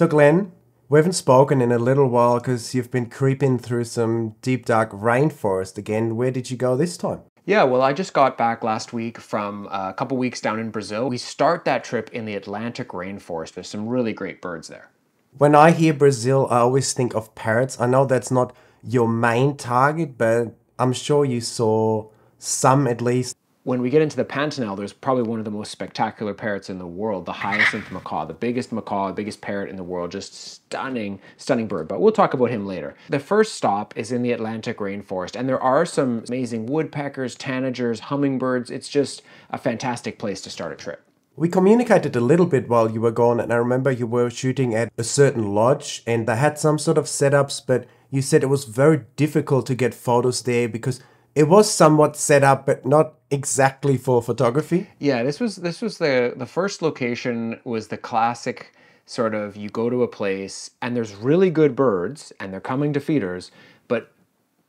So, Glenn, we haven't spoken in a little while because you've been creeping through some deep, dark rainforest again. Where did you go this time? Yeah, well, I just got back last week from uh, a couple weeks down in Brazil. We start that trip in the Atlantic rainforest. There's some really great birds there. When I hear Brazil, I always think of parrots. I know that's not your main target, but I'm sure you saw some at least. When we get into the Pantanal, there's probably one of the most spectacular parrots in the world, the hyacinth macaw, the biggest macaw, the biggest parrot in the world, just stunning, stunning bird. But we'll talk about him later. The first stop is in the Atlantic rainforest, and there are some amazing woodpeckers, tanagers, hummingbirds. It's just a fantastic place to start a trip. We communicated a little bit while you were gone, and I remember you were shooting at a certain lodge and they had some sort of setups, but you said it was very difficult to get photos there because it was somewhat set up, but not exactly for photography. Yeah, this was this was the the first location was the classic sort of you go to a place and there's really good birds and they're coming to feeders, but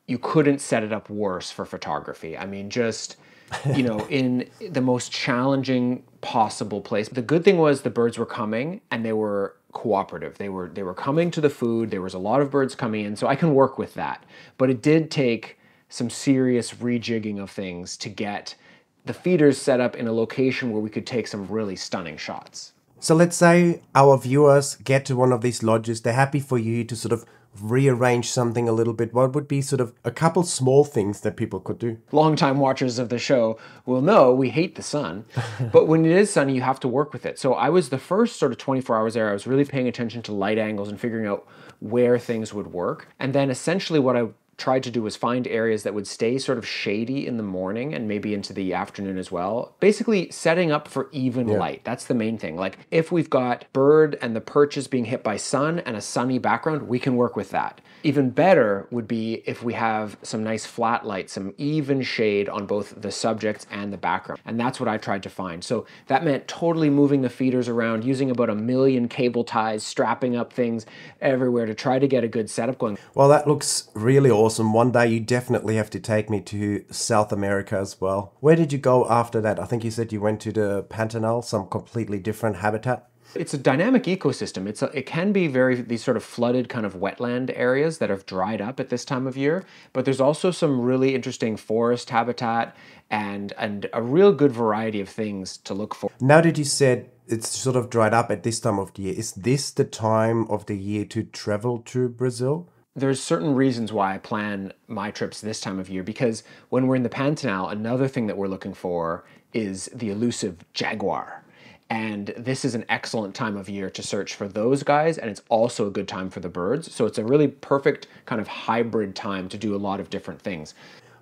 you couldn't set it up worse for photography. I mean, just you know, in the most challenging possible place. The good thing was the birds were coming and they were cooperative. They were they were coming to the food. There was a lot of birds coming in, so I can work with that. But it did take some serious rejigging of things to get the feeders set up in a location where we could take some really stunning shots. So let's say our viewers get to one of these lodges, they're happy for you to sort of rearrange something a little bit, what would be sort of a couple small things that people could do? Longtime watchers of the show will know we hate the sun, but when it is sunny, you have to work with it. So I was the first sort of 24 hours there, I was really paying attention to light angles and figuring out where things would work. And then essentially what I tried to do was find areas that would stay sort of shady in the morning and maybe into the afternoon as well. Basically, setting up for even yeah. light. That's the main thing. Like, if we've got bird and the perches being hit by sun and a sunny background, we can work with that. Even better would be if we have some nice flat light, some even shade on both the subjects and the background. And that's what I tried to find. So that meant totally moving the feeders around, using about a million cable ties, strapping up things everywhere to try to get a good setup going. Well, that looks really awesome. One day you definitely have to take me to South America as well. Where did you go after that? I think you said you went to the Pantanal, some completely different habitat. It's a dynamic ecosystem. It's a, it can be very these sort of flooded kind of wetland areas that have dried up at this time of year, but there's also some really interesting forest habitat and and a real good variety of things to look for. Now that you said it's sort of dried up at this time of the year, is this the time of the year to travel to Brazil? There's certain reasons why I plan my trips this time of year because when we're in the Pantanal, another thing that we're looking for is the elusive jaguar and this is an excellent time of year to search for those guys, and it's also a good time for the birds. So it's a really perfect kind of hybrid time to do a lot of different things.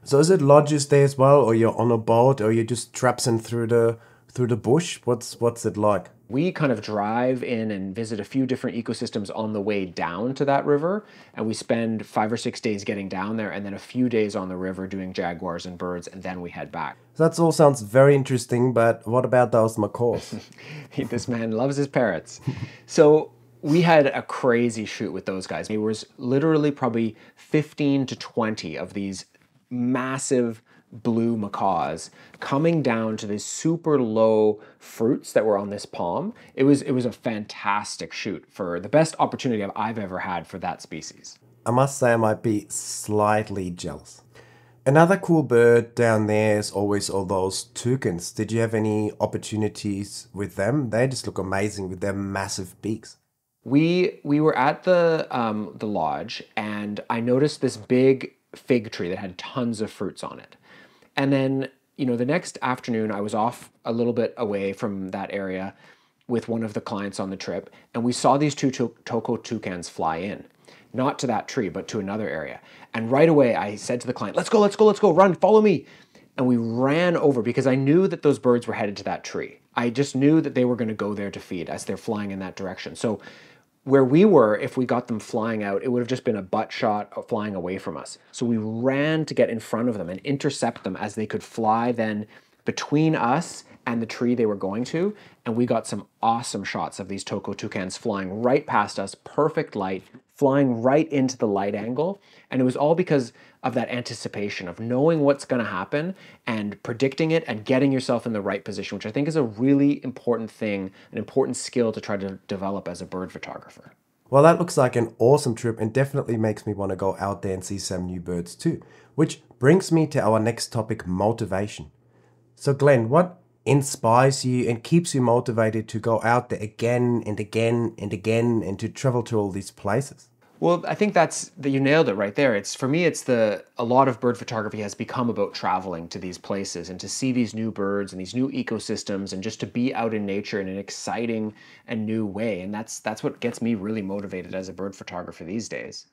So is it lodges there as well, or you're on a boat, or you're just traipsing through the through the bush? What's what's it like? We kind of drive in and visit a few different ecosystems on the way down to that river, and we spend five or six days getting down there, and then a few days on the river doing jaguars and birds, and then we head back. That all sounds very interesting, but what about those macaws? this man loves his parrots. so we had a crazy shoot with those guys. There was literally probably 15 to 20 of these massive blue macaws coming down to these super low fruits that were on this palm. It was it was a fantastic shoot for the best opportunity I've ever had for that species. I must say I might be slightly jealous. Another cool bird down there is always all those toucans. Did you have any opportunities with them? They just look amazing with their massive beaks. We we were at the um, the lodge and I noticed this big fig tree that had tons of fruits on it. And then, you know, the next afternoon, I was off a little bit away from that area with one of the clients on the trip, and we saw these two to- Toco toucans fly in. Not to that tree, but to another area. And right away, I said to the client, Let's go, let's go, let's go, run, follow me. And we ran over because I knew that those birds were headed to that tree. I just knew that they were going to go there to feed as they're flying in that direction. So where we were, if we got them flying out, it would have just been a butt shot flying away from us. So we ran to get in front of them and intercept them as they could fly then between us and the tree they were going to. And we got some awesome shots of these Toco toucans flying right past us, perfect light, flying right into the light angle. And it was all because of that anticipation of knowing what's going to happen and predicting it and getting yourself in the right position, which I think is a really important thing, an important skill to try to develop as a bird photographer. Well, that looks like an awesome trip and definitely makes me want to go out there and see some new birds too. Which brings me to our next topic motivation. So, Glenn, what inspires you and keeps you motivated to go out there again and again and again and to travel to all these places? Well, I think that's that you nailed it right there. It's for me it's the a lot of bird photography has become about traveling to these places and to see these new birds and these new ecosystems and just to be out in nature in an exciting and new way. And that's that's what gets me really motivated as a bird photographer these days.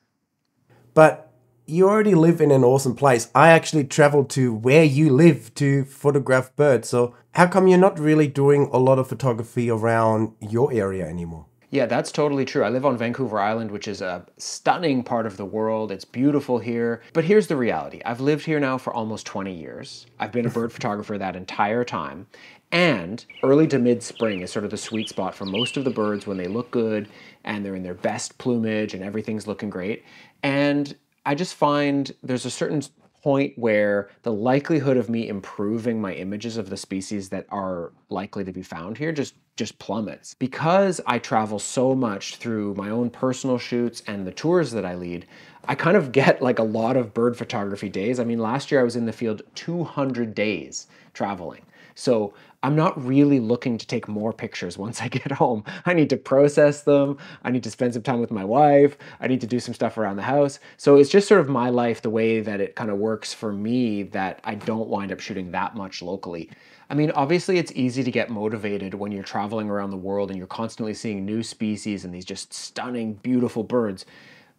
But you already live in an awesome place. I actually traveled to where you live to photograph birds. So, how come you're not really doing a lot of photography around your area anymore? Yeah, that's totally true. I live on Vancouver Island, which is a stunning part of the world. It's beautiful here. But here's the reality I've lived here now for almost 20 years. I've been a bird photographer that entire time. And early to mid spring is sort of the sweet spot for most of the birds when they look good and they're in their best plumage and everything's looking great. And I just find there's a certain point where the likelihood of me improving my images of the species that are likely to be found here just just plummets. Because I travel so much through my own personal shoots and the tours that I lead, I kind of get like a lot of bird photography days. I mean, last year I was in the field 200 days traveling. So I'm not really looking to take more pictures once I get home. I need to process them. I need to spend some time with my wife. I need to do some stuff around the house. So it's just sort of my life, the way that it kind of works for me, that I don't wind up shooting that much locally. I mean, obviously, it's easy to get motivated when you're traveling around the world and you're constantly seeing new species and these just stunning, beautiful birds.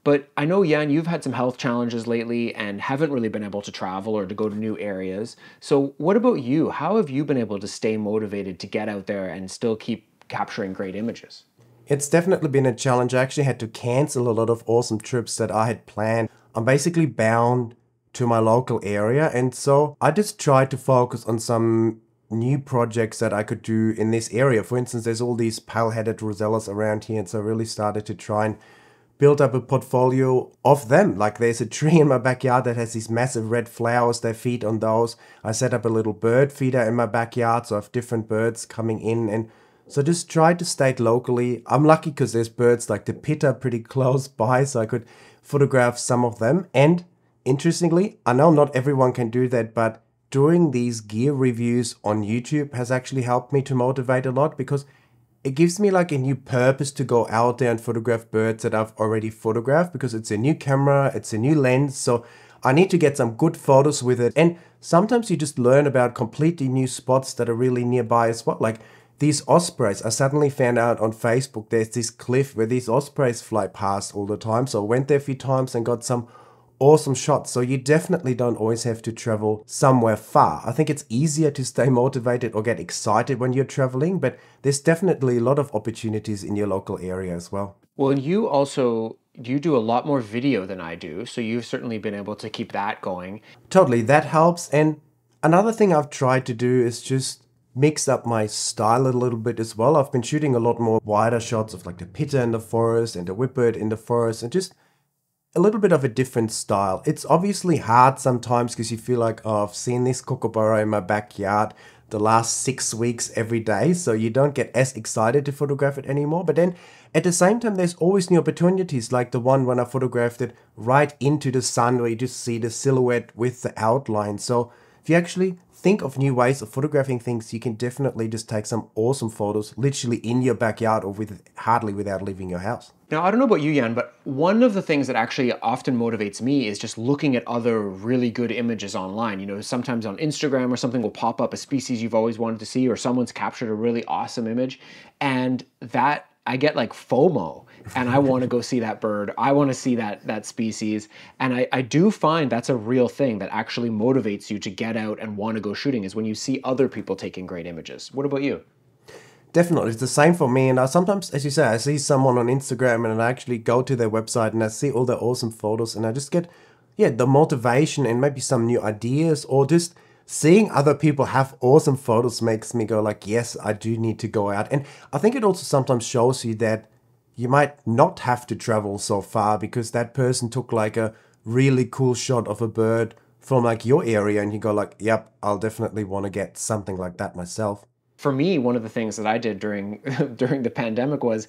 But I know, Jan, you've had some health challenges lately and haven't really been able to travel or to go to new areas. So, what about you? How have you been able to stay motivated to get out there and still keep capturing great images? It's definitely been a challenge. I actually had to cancel a lot of awesome trips that I had planned. I'm basically bound to my local area, and so I just tried to focus on some new projects that I could do in this area. For instance, there's all these pale-headed rosellas around here, and so I really started to try and build up a portfolio of them. Like there's a tree in my backyard that has these massive red flowers. They feed on those. I set up a little bird feeder in my backyard, so I have different birds coming in and so just try to stay locally. I'm lucky because there's birds like the pitta pretty close by, so I could photograph some of them. And interestingly, I know not everyone can do that, but doing these gear reviews on YouTube has actually helped me to motivate a lot because it gives me like a new purpose to go out there and photograph birds that I've already photographed because it's a new camera, it's a new lens, so I need to get some good photos with it. And sometimes you just learn about completely new spots that are really nearby as well. Like these ospreys, I suddenly found out on Facebook there's this cliff where these ospreys fly past all the time. So I went there a few times and got some awesome shots. So you definitely don't always have to travel somewhere far. I think it's easier to stay motivated or get excited when you're traveling, but there's definitely a lot of opportunities in your local area as well. Well, you also you do a lot more video than I do, so you've certainly been able to keep that going. Totally, that helps. And another thing I've tried to do is just mix up my style a little bit as well. I've been shooting a lot more wider shots of like the pitta in the forest and the whipbird in the forest and just a little bit of a different style. It's obviously hard sometimes because you feel like, oh, I've seen this kookaburra in my backyard the last six weeks every day, so you don't get as excited to photograph it anymore. But then at the same time, there's always new opportunities, like the one when I photographed it right into the sun, where you just see the silhouette with the outline. So if you actually think of new ways of photographing things, you can definitely just take some awesome photos literally in your backyard or with hardly without leaving your house. Now, I don't know about you, Jan, but one of the things that actually often motivates me is just looking at other really good images online. You know, sometimes on Instagram or something will pop up a species you've always wanted to see, or someone's captured a really awesome image, and that I get like FOMO and I want to go see that bird. I want to see that that species. And I, I do find that's a real thing that actually motivates you to get out and want to go shooting is when you see other people taking great images. What about you? Definitely, it's the same for me. And I sometimes, as you say, I see someone on Instagram and I actually go to their website and I see all their awesome photos and I just get, yeah, the motivation and maybe some new ideas or just seeing other people have awesome photos makes me go like, yes, I do need to go out. And I think it also sometimes shows you that you might not have to travel so far because that person took like a really cool shot of a bird from like your area and you go like yep i'll definitely want to get something like that myself for me one of the things that i did during during the pandemic was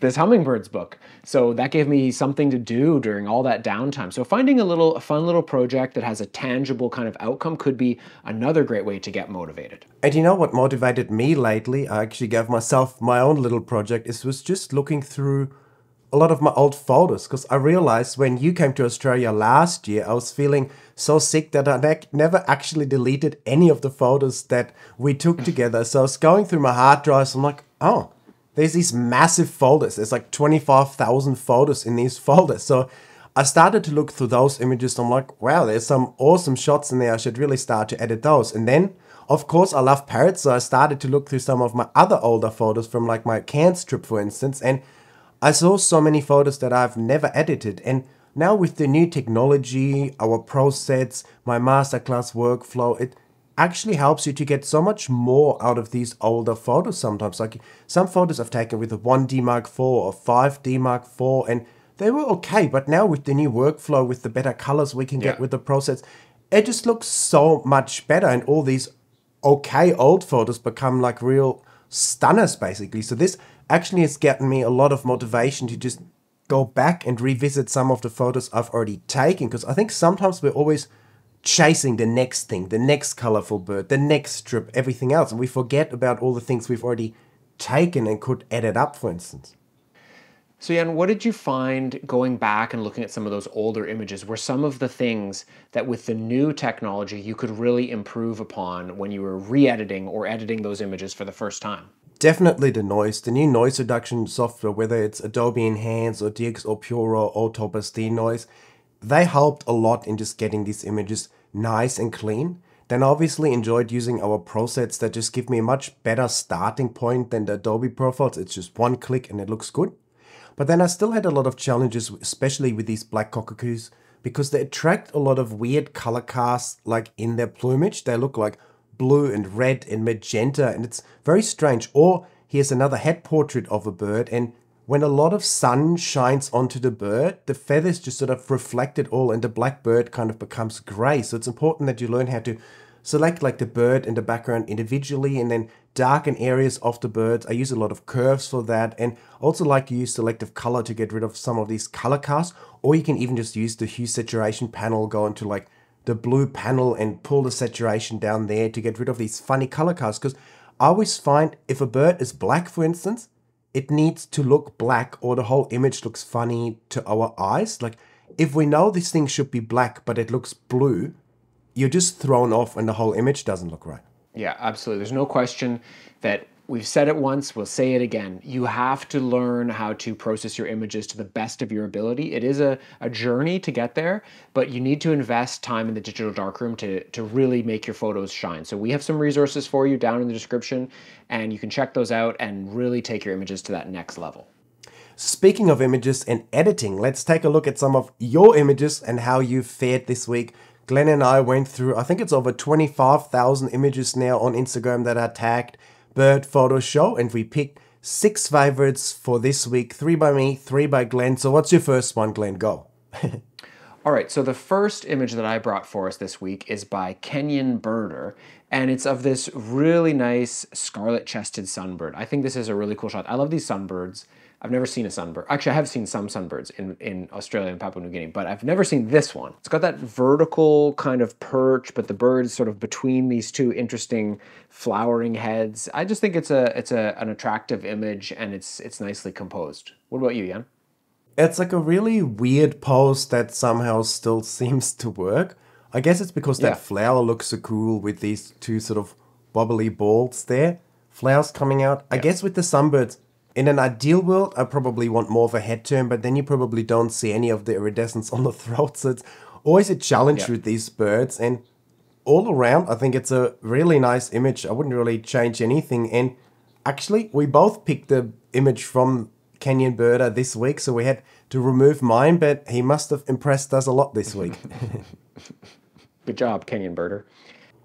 this hummingbirds book. So that gave me something to do during all that downtime. So finding a little a fun little project that has a tangible kind of outcome could be another great way to get motivated. And you know what motivated me lately? I actually gave myself my own little project. It was just looking through a lot of my old photos because I realized when you came to Australia last year, I was feeling so sick that I ne- never actually deleted any of the photos that we took mm. together. So I was going through my hard drives. I'm like, oh, there's these massive folders. There's like 25,000 photos in these folders. So I started to look through those images. I'm like, wow, there's some awesome shots in there. I should really start to edit those. And then, of course, I love parrots. So I started to look through some of my other older photos from like my Cairns trip, for instance. And I saw so many photos that I've never edited. And now with the new technology, our pro sets, my masterclass workflow, it actually helps you to get so much more out of these older photos sometimes. Like some photos I've taken with a 1D Mark IV or 5D Mark IV, and they were okay. But now with the new workflow, with the better colors we can get with the process, it just looks so much better. And all these okay old photos become like real stunners, basically. So this actually has gotten me a lot of motivation to just go back and revisit some of the photos I've already taken. Because I think sometimes we're always chasing the next thing, the next colorful bird, the next strip, everything else. And we forget about all the things we've already taken and could edit up, for instance. So, Jan, what did you find going back and looking at some of those older images? Were some of the things that with the new technology you could really improve upon when you were re editing or editing those images for the first time? Definitely the noise, the new noise reduction software, whether it's Adobe Enhance or DxO PureRAW or Topaz Denoise, they helped a lot in just getting these images nice and clean. Then obviously enjoyed using our presets that just give me a much better starting point than the Adobe profiles. It's just one click and it looks good. But then I still had a lot of challenges, especially with these black cockatoos, because they attract a lot of weird color casts, like in their plumage. They look like blue and red and magenta, and it's very strange. Or here's another head portrait of a bird, and when a lot of sun shines onto the bird, the feathers just sort of reflect it all, and the black bird kind of becomes gray. So it's important that you learn how to select like the bird in the background individually and then darken areas of the birds. I use a lot of curves for that and also like to use selective color to get rid of some of these color casts or you can even just use the hue saturation panel, go into like the blue panel and pull the saturation down there to get rid of these funny color casts because I always find if a bird is black for instance, it needs to look black or the whole image looks funny to our eyes. Like if we know this thing should be black but it looks blue, you're just thrown off and the whole image doesn't look right. Yeah, absolutely. There's no question that we've said it once, we'll say it again. You have to learn how to process your images to the best of your ability. It is a, a journey to get there, but you need to invest time in the digital darkroom to, to really make your photos shine. So we have some resources for you down in the description, and you can check those out and really take your images to that next level. Speaking of images and editing, let's take a look at some of your images and how you've fared this week. Glenn and I went through, I think it's over 25,000 images now on Instagram that are tagged Bird Photo Show, and we picked six favorites for this week three by me, three by Glenn. So, what's your first one, Glenn? Go. All right, so the first image that I brought for us this week is by Kenyan Birder, and it's of this really nice scarlet chested sunbird. I think this is a really cool shot. I love these sunbirds. I've never seen a sunbird. Actually, I have seen some sunbirds in, in Australia and Papua New Guinea, but I've never seen this one. It's got that vertical kind of perch, but the bird is sort of between these two interesting flowering heads. I just think it's a it's a, an attractive image and it's it's nicely composed. What about you, Jan? It's like a really weird pose that somehow still seems to work. I guess it's because Yeah. that flower looks so cool with these two sort of wobbly balls there. Flowers coming out. I guess with the sunbirds, in an ideal world, I probably want more of a head turn, but then you probably don't see any of the iridescence on the throat. So it's always a challenge Yeah. with these birds. And all around, I think it's a really nice image. I wouldn't really change anything. And actually, we both picked the image from Kenyan Birder this week, so we had to remove mine, but he must have impressed us a lot this week. Good job, Kenyan Birder.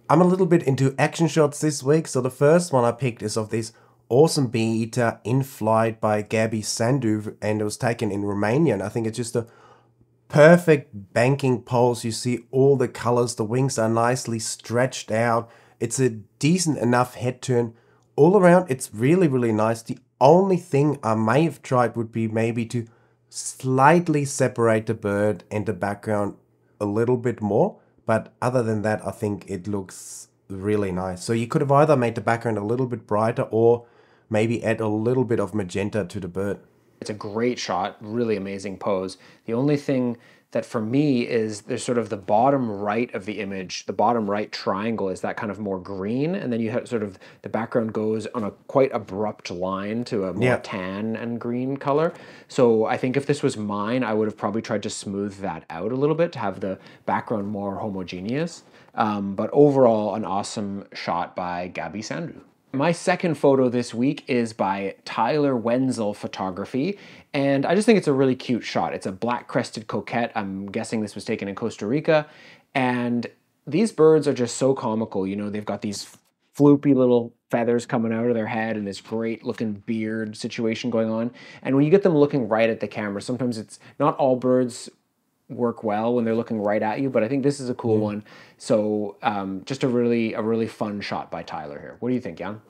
I'm a little bit into action shots this week, so the first one I picked is of this awesome bee eater in flight by Gabby Sandu, and it was taken in Romania. And I think it's just a perfect banking pose. You see all the colors, the wings are nicely stretched out. It's a decent enough head turn. All around, it's really, really nice. The only thing I may have tried would be maybe to slightly separate the bird and the background a little bit more. But other than that, I think it looks really nice. So you could have either made the background a little bit brighter or maybe add a little bit of magenta to the bird. It's a great shot, really amazing pose. The only thing that for me is there's sort of the bottom right of the image, the bottom right triangle is that kind of more green, and then you have sort of the background goes on a quite abrupt line to a more Yeah. tan and green color. So I think if this was mine, I would have probably tried to smooth that out a little bit to have the background more homogeneous. Um, but overall, an awesome shot by Gabby Sandhu. My second photo this week is by Tyler Wenzel Photography, and I just think it's a really cute shot. It's a black crested coquette. I'm guessing this was taken in Costa Rica, and these birds are just so comical. You know, they've got these floopy little feathers coming out of their head and this great looking beard situation going on. And when you get them looking right at the camera, sometimes it's not all birds work well when they're looking right at you, but I think this is a cool one. So um, just a really a really fun shot by Tyler here. What do you think, Jan?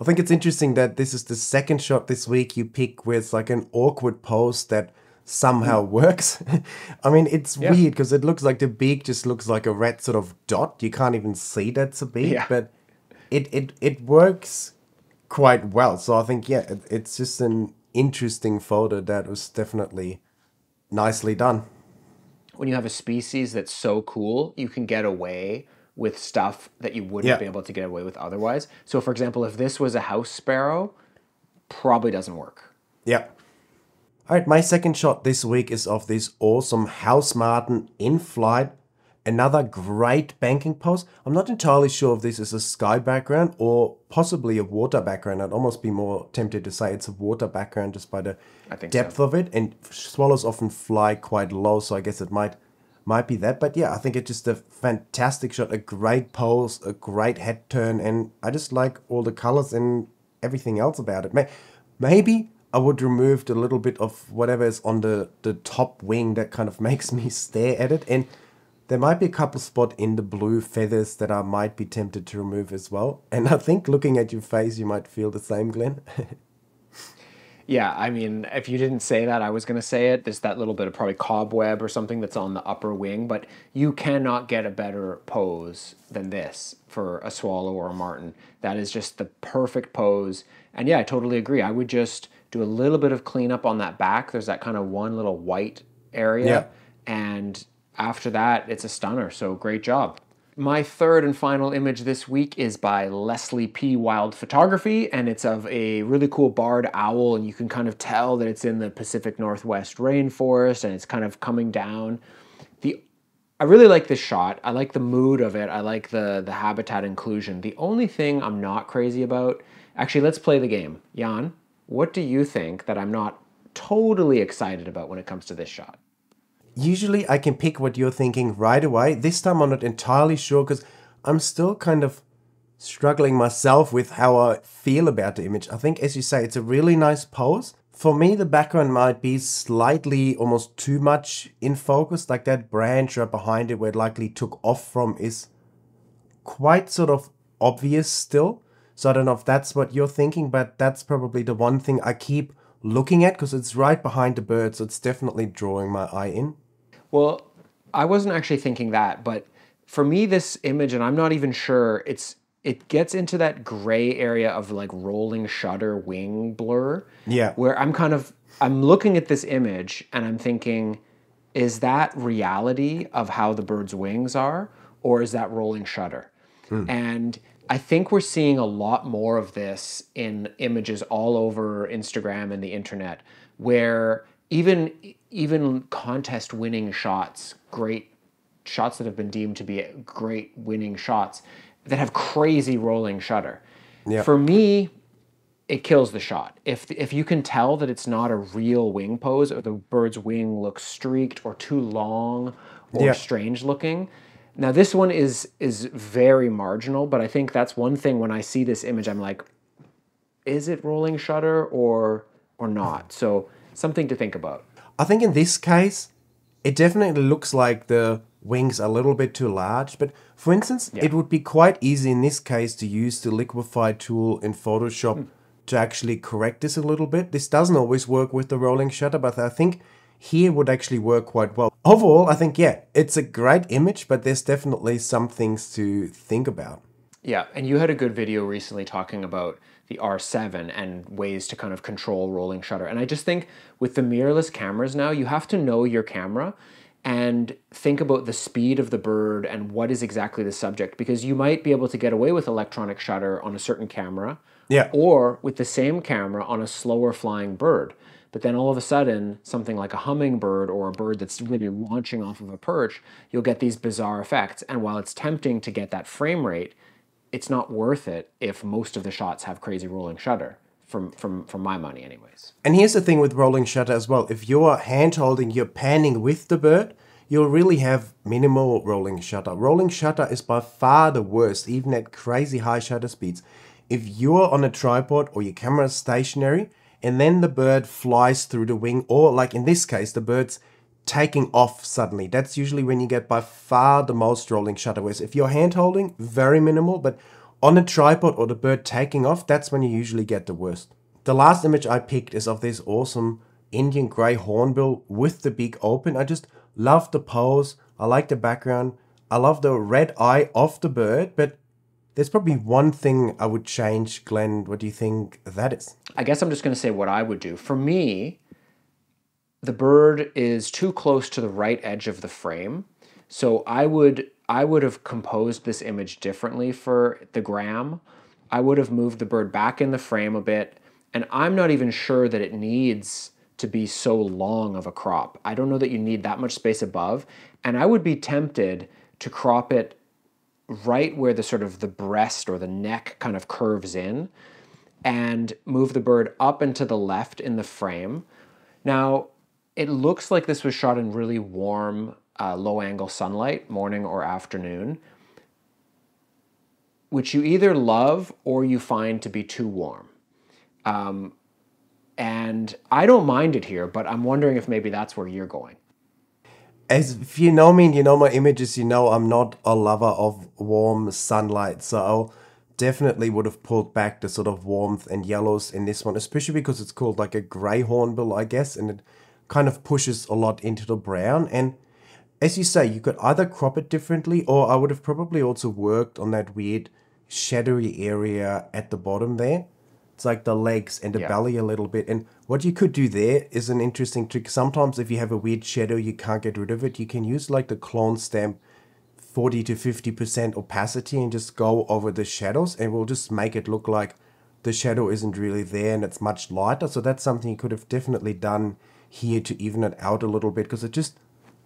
I think it's interesting that this is the second shot this week you pick where it's like an awkward pose that somehow works. I mean, it's Yeah. weird because it looks like the beak just looks like a red sort of dot. You can't even see that's a beak, Yeah. but it, it, it works quite well. So I think, yeah, it, it's just an interesting photo that was definitely nicely done. When you have a species that's so cool, you can get away with stuff that you wouldn't Yeah. be able to get away with otherwise. So for example, if this was a house sparrow, probably doesn't work. Yeah. All right, my second shot this week is of this awesome House Martin in flight. Another great banking pose. I'm not entirely sure if this is a sky background or possibly a water background. I'd almost be more tempted to say it's a water background just by the depth so. of it. And swallows often fly quite low, so I guess it might might be that. But yeah, I think it's just a fantastic shot, a great pose, a great head turn, and I just like all the colors and everything else about it. Maybe I would remove the little bit of whatever is on the, the top wing that kind of makes me stare at it. And there might be a couple spot in the blue feathers that I might be tempted to remove as well. And I think looking at your face, you might feel the same, Glenn. Yeah, I mean, if you didn't say that, I was going to say it. There's that little bit of probably cobweb or something that's on the upper wing, but you cannot get a better pose than this for a swallow or a martin. That is just the perfect pose. And yeah, I totally agree. I would just do a little bit of cleanup on that back. There's that kind of one little white area. Yeah. And after that, it's a stunner. So great job. My third and final image this week is by Leslie P. Wild Photography, and it's of a really cool barred owl, and you can kind of tell that it's in the Pacific Northwest rainforest, and it's kind of coming down. The I really like this shot. I like the mood of it. I like the the habitat inclusion. The only thing I'm not crazy about, actually, let's play the game. Jan, what do you think that I'm not totally excited about when it comes to this shot? Usually I can pick what you're thinking right away. This time I'm not entirely sure because I'm still kind of struggling myself with how I feel about the image. I think, as you say, it's a really nice pose. For me, the background might be slightly almost too much in focus, like that branch right behind it where it likely took off from is quite sort of obvious still. So I don't know if that's what you're thinking, but that's probably the one thing I keep looking at because it's right behind the bird, so it's definitely drawing my eye in. Well, I wasn't actually thinking that, but for me, this image, and I'm not even sure, it's it gets into that gray area of like rolling shutter wing blur. Yeah. Where I'm kind of I'm looking at this image and I'm thinking, is that reality of how the bird's wings are, or is that rolling shutter? Hmm. And I think we're seeing a lot more of this in images all over Instagram and the internet, where even even contest winning shots, great shots that have been deemed to be great winning shots that have crazy rolling shutter. For me, it kills the shot. If if you can tell that it's not a real wing pose or the bird's wing looks streaked or too long or strange looking. Now this one is is very marginal, but I think that's one thing when I see this image I'm like is it rolling shutter or or not? So something to think about. I think in this case, it definitely looks like the wings are a little bit too large. But for instance, it would be quite easy in this case to use the liquify tool in Photoshop hmm. to actually correct this a little bit. This doesn't always work with the rolling shutter, but I think here would actually work quite well. Overall, I think, yeah, it's a great image, but there's definitely some things to think about. Yeah, and you had a good video recently talking about the R7 and ways to kind of control rolling shutter. And I just think with the mirrorless cameras now, you have to know your camera and think about the speed of the bird and what is exactly the subject because you might be able to get away with electronic shutter on a certain camera Yeah. or with the same camera on a slower flying bird. But then all of a sudden, something like a hummingbird or a bird that's really launching off of a perch, you'll get these bizarre effects. And while it's tempting to get that frame rate, it's not worth it if most of the shots have crazy rolling shutter. From from from my money, anyways. And here's the thing with rolling shutter as well. If you're hand holding, you're panning with the bird, you'll really have minimal rolling shutter. Rolling shutter is by far the worst, even at crazy high shutter speeds. If you're on a tripod or your camera is stationary and then the bird flies through the wing, or like in this case, the bird's taking off suddenly, that's usually when you get by far the most rolling shutter. Whereas if you're hand holding, very minimal, but on a tripod or the bird taking off, that's when you usually get the worst. The last image I picked is of this awesome Indian grey hornbill with the beak open. I just love the pose. I like the background. I love the red eye of the bird, but there's probably one thing I would change. Glenn, what do you think that is? I guess I'm just going to say what I would do. For me, the bird is too close to the right edge of the frame. So I would I would have composed this image differently for the gram. I would have moved the bird back in the frame a bit, and I'm not even sure that it needs to be so long of a crop. I don't know that you need that much space above, and I would be tempted to crop it right where the sort of the breast or the neck kind of curves in and move the bird up and to the left in the frame. Now, it looks like this was shot in really warm, uh, low angle sunlight, morning or afternoon, which you either love or you find to be too warm. Um, and I don't mind it here, but I'm wondering if maybe that's where you're going. As if you know me and you know my images, you know I'm not a lover of warm sunlight, so I'll definitely would have pulled back the sort of warmth and yellows in this one, especially because it's called like a grey hornbill, I guess, and it kind of pushes a lot into the brown. And as you say, you could either crop it differently, or I would have probably also worked on that weird shadowy area at the bottom there. It's like the legs and the Yeah. belly a little bit. And what you could do there is an interesting trick. Sometimes if you have a weird shadow, you can't get rid of it. You can use like the clone stamp 40 to 50% opacity and just go over the shadows and we'll just make it look like the shadow isn't really there and it's much lighter. So that's something you could have definitely done here to even it out a little bit because it just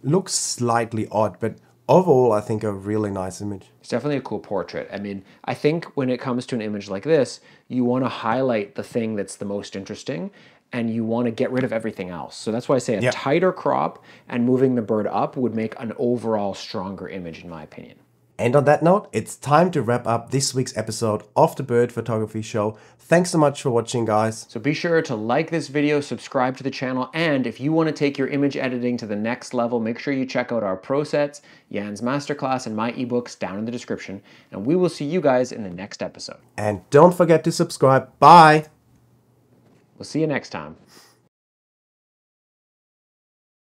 looks slightly odd. But overall, I think a really nice image. It's definitely a cool portrait. I mean, I think when it comes to an image like this, you want to highlight the thing that's the most interesting and you want to get rid of everything else. So that's why I say a Yeah. tighter crop and moving the bird up would make an overall stronger image, in my opinion. And on that note, it's time to wrap up this week's episode of the Bird Photography Show. Thanks so much for watching, guys. So be sure to like this video, subscribe to the channel, and if you want to take your image editing to the next level, make sure you check out our pro sets, Jan's masterclass, and my ebooks down in the description. And we will see you guys in the next episode. And don't forget to subscribe. Bye. We'll see you next time.